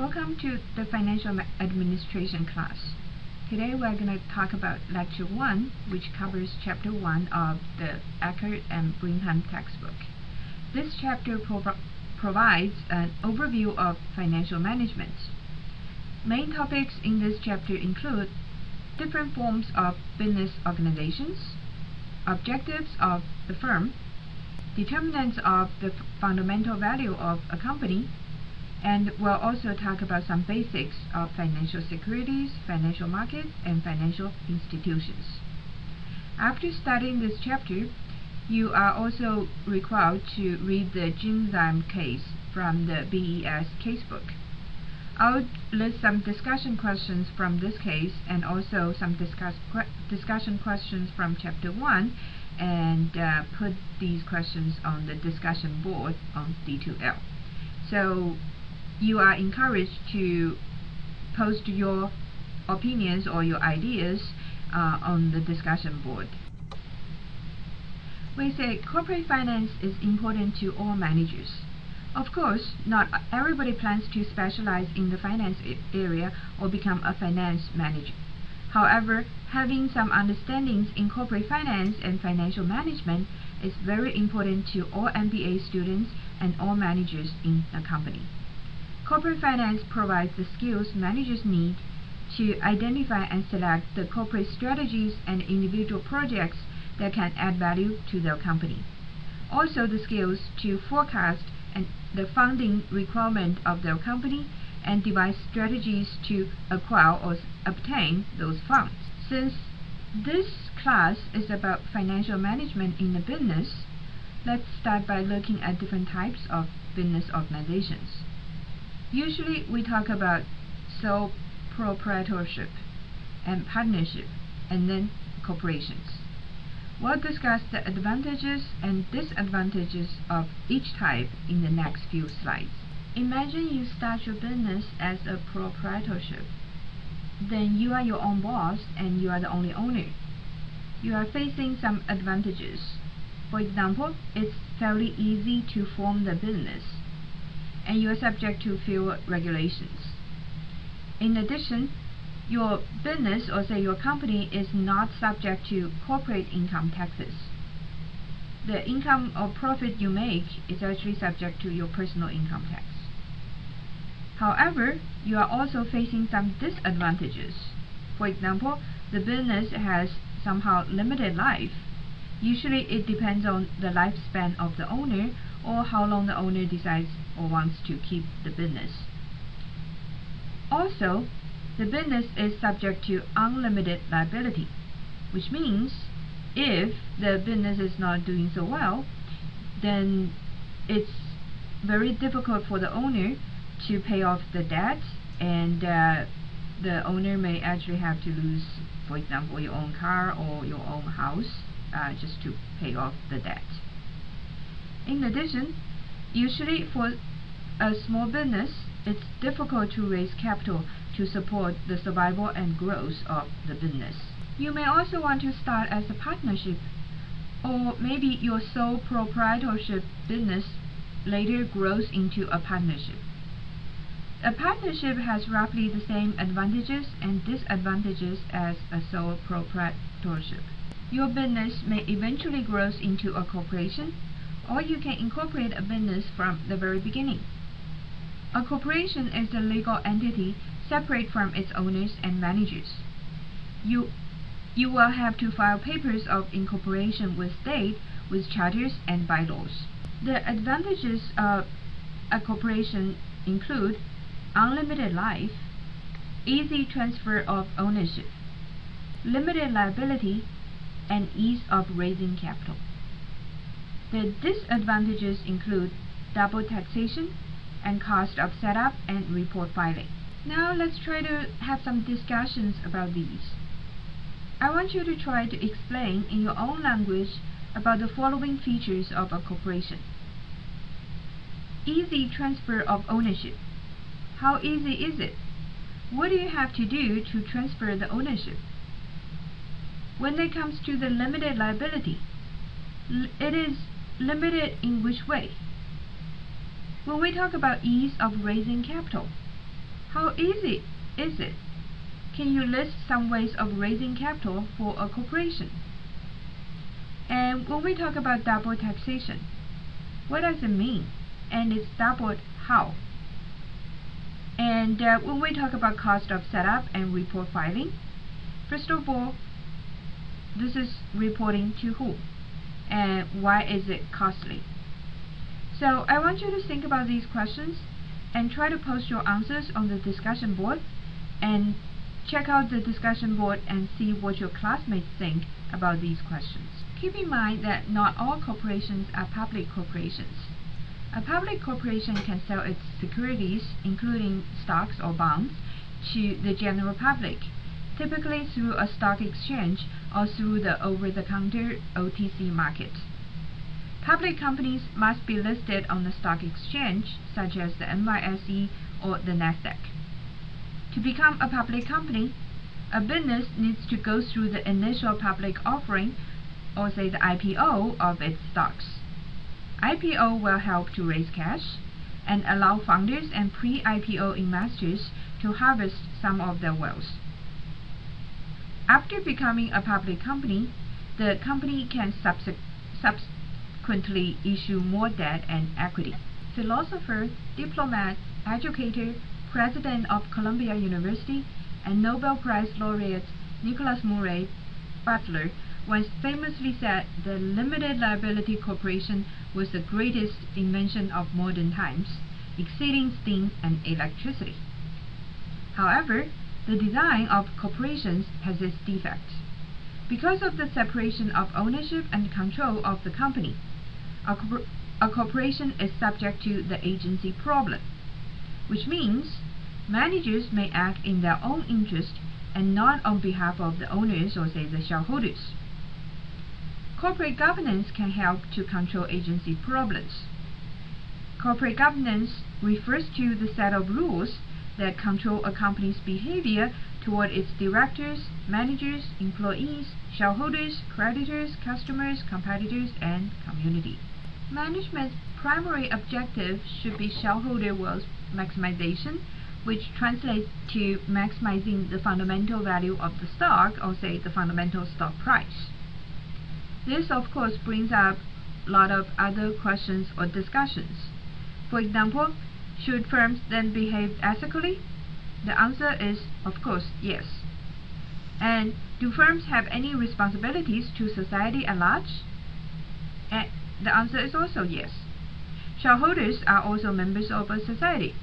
Welcome to the Financial Administration class. Today we're going to talk about Lecture 1, which covers Chapter 1 of the Ehrhardt and Brigham textbook. This chapter prov- provides an overview of financial management. Main topics in this chapter include different forms of business organizations, objectives of the firm, determinants of the fundamental value of a company, and we'll also talk about some basics of financial securities, financial markets, and financial institutions. After studying this chapter, you are also required to read the Genzyme case from the BES casebook. I'll list some discussion questions from this case and also some discuss discussion questions from chapter 1 and uh, put these questions on the discussion board on D2L. So you are encouraged to post your opinions or your ideas uh, on the discussion board. We say corporate finance is important to all managers. Of course, not everybody plans to specialize in the finance area or become a finance manager. However, having some understandings in corporate finance and financial management is very important to all MBA students and all managers in a company. Corporate finance provides the skills managers need to identify and select the corporate strategies and individual projects that can add value to their company. Also the skills to forecast and the funding requirement of their company and devise strategies to acquire or obtain those funds. Since this class is about financial management in a business, let's start by looking at different types of business organizations. Usually we talk about sole proprietorship and partnership and then corporations. We'll discuss the advantages and disadvantages of each type in the next few slides. Imagine you start your business as a proprietorship. Then you are your own boss and you are the only owner. You are facing some advantages. For example, it's fairly easy to form the business and you are subject to fewer regulations. In addition, your business or say your company is not subject to corporate income taxes. The income or profit you make is actually subject to your personal income tax. However, you are also facing some disadvantages. For example, the business has somehow limited life. Usually it depends on the lifespan of the owner or how long the owner decides or wants to keep the business. Also, the business is subject to unlimited liability, which means if the business is not doing so well, then it's very difficult for the owner to pay off the debt and uh, the owner may actually have to lose, for example, your own car or your own house uh, just to pay off the debt. In addition, usually for a small business, it's difficult to raise capital to support the survival and growth of the business. You may also want to start as a partnership, or maybe your sole proprietorship business later grows into a partnership. A partnership has roughly the same advantages and disadvantages as a sole proprietorship. Your business may eventually grow into a corporation, or you can incorporate a business from the very beginning. A corporation is a legal entity separate from its owners and managers. You, you will have to file papers of incorporation with state with charters and bylaws. The advantages of a corporation include unlimited life, easy transfer of ownership, limited liability, and ease of raising capital. The disadvantages include double taxation and cost of setup and report filing. Now let's try to have some discussions about these. I want you to try to explain in your own language about the following features of a corporation. Easy transfer of ownership. How easy is it? What do you have to do to transfer the ownership? When it comes to the limited liability, it is limited in which way? When we talk about ease of raising capital, How easy is it? Can you list some ways of raising capital for a corporation? And when we talk about double taxation, what does it mean? And it's doubled how? And uh, when we talk about cost of setup and report filing, first of all, this is reporting to who? And why is it costly? So I want you to think about these questions and try to post your answers on the discussion board and check out the discussion board and see what your classmates think about these questions. Keep in mind that not all corporations are public corporations. A public corporation can sell its securities, including stocks or bonds, to the general public, typically through a stock exchange or through the over-the-counter OTC market. Public companies must be listed on the stock exchange, such as the NYSE or the NASDAQ. To become a public company, a business needs to go through the initial public offering, or say the IPO, of its stocks. IPO will help to raise cash and allow founders and pre-IPO investors to harvest some of their wealth. After becoming a public company, the company can subsequently issue more debt and equity. Philosopher, diplomat, educator, president of Columbia University, and Nobel Prize laureate Nicholas Murray Butler once famously said the limited liability corporation was the greatest invention of modern times, exceeding steam and electricity. However, the design of corporations has its defects. Because of the separation of ownership and control of the company, a, a corporation is subject to the agency problem, which means managers may act in their own interest and not on behalf of the owners or say the shareholders. Corporate governance can help to control agency problems. Corporate governance refers to the set of rules that control a company's behavior toward its directors, managers, employees, shareholders, creditors, customers, competitors, and community. Management's primary objective should be shareholder wealth maximization, which translates to maximizing the fundamental value of the stock, or say the fundamental stock price. This, of course, brings up a lot of other questions or discussions. For example, should firms then behave ethically? The answer is, of course, yes. And do firms have any responsibilities to society at large? And the answer is also yes. Shareholders are also members of a society,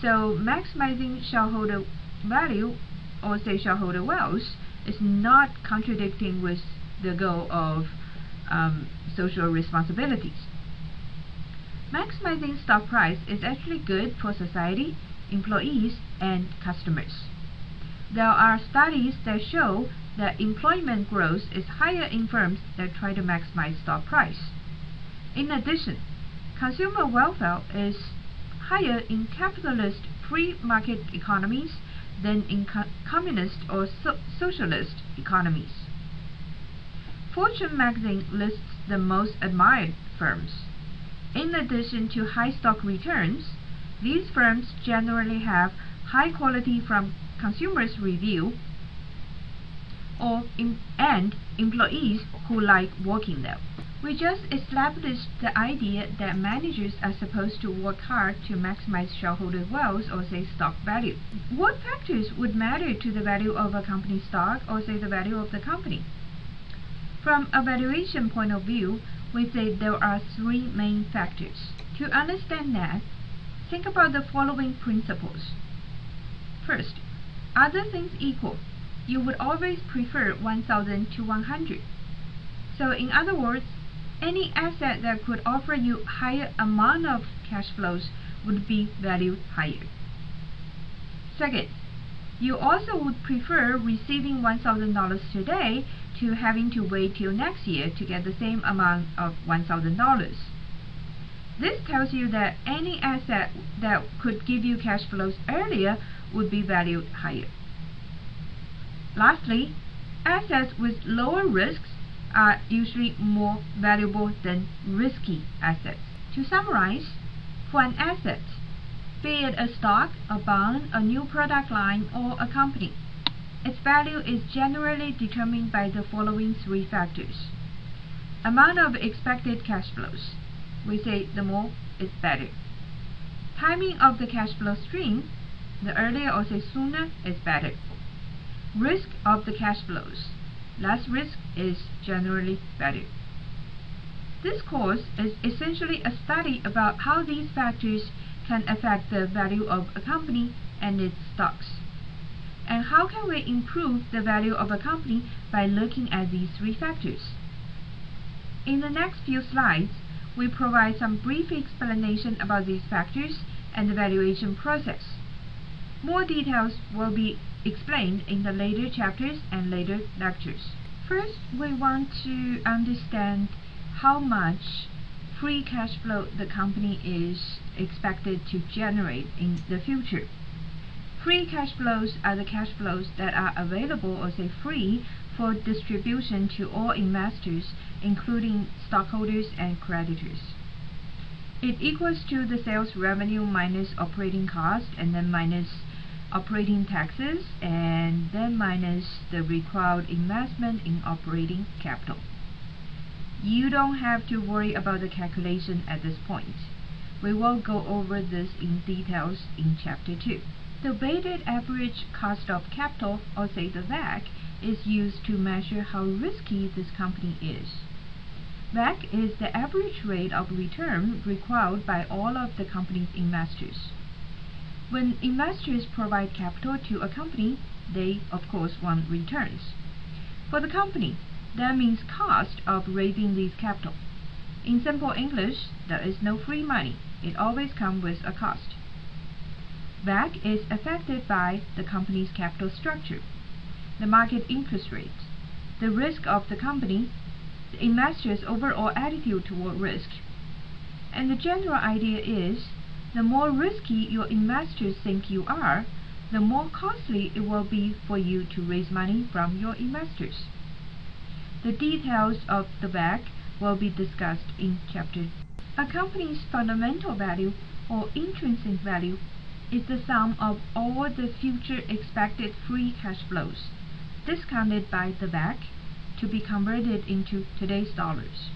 so maximizing shareholder value or say shareholder wealth is not contradicting with the goal of um, social responsibilities. Maximizing stock price is actually good for society, employees, and customers. There are studies that show that employment growth is higher in firms that try to maximize stock price. In addition, consumer welfare is higher in capitalist free market economies than in co communist or so socialist economies. Fortune magazine lists the most admired firms. In addition to high stock returns, these firms generally have high quality from consumers' review or in, and employees who like working there. We just established the idea that managers are supposed to work hard to maximize shareholder wealth or say stock value. What factors would matter to the value of a company stock or say the value of the company? From a valuation point of view, we say there are three main factors. To understand that, think about the following principles. First, other things equal, you would always prefer 1000 to 100. So in other words, any asset that could offer you higher amount of cash flows would be valued higher. Second, you also would prefer receiving $1,000 today to having to wait till next year to get the same amount of $1,000. This tells you that any asset that could give you cash flows earlier would be valued higher. Lastly, assets with lower risks are usually more valuable than risky assets. To summarize, for an asset, be it a stock, a bond, a new product line, or a company. Its value is generally determined by the following three factors. Amount of expected cash flows. We say the more is better. Timing of the cash flow stream. The earlier or say sooner is better. Risk of the cash flows. Less risk is generally better. This course is essentially a study about how these factors can affect the value of a company and its stocks. And how can we improve the value of a company by looking at these three factors? In the next few slides, we provide some brief explanation about these factors and the valuation process. More details will be explained in the later chapters and later lectures. First, we want to understand how much free cash flow the company is expected to generate in the future. Free cash flows are the cash flows that are available or say free for distribution to all investors including stockholders and creditors. It equals to the sales revenue minus operating cost and then minus operating taxes and then minus the required investment in operating capital. You don't have to worry about the calculation at this point. We will go over this in details in chapter 2. The weighted average cost of capital, or say the WACC, is used to measure how risky this company is. WACC is the average rate of return required by all of the company's investors. When investors provide capital to a company, they of course want returns. For the company, that means cost of raising this capital. In simple English, there is no free money. It always comes with a cost. WACC is affected by the company's capital structure, the market interest rate, the risk of the company, the investor's overall attitude toward risk. And the general idea is, the more risky your investors think you are, the more costly it will be for you to raise money from your investors. The details of the WACC will be discussed in chapter. A company's fundamental value or intrinsic value is the sum of all the future expected free cash flows discounted by the WACC to be converted into today's dollars.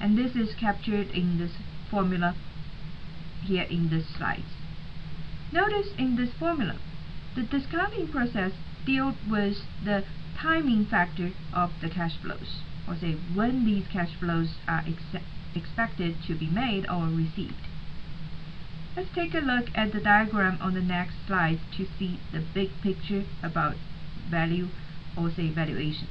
And this is captured in this formula here in this slide. Notice in this formula, the discounting process deals with the timing factor of the cash flows, or say when these cash flows are ex expected to be made or received. Let's take a look at the diagram on the next slide to see the big picture about value or say valuation.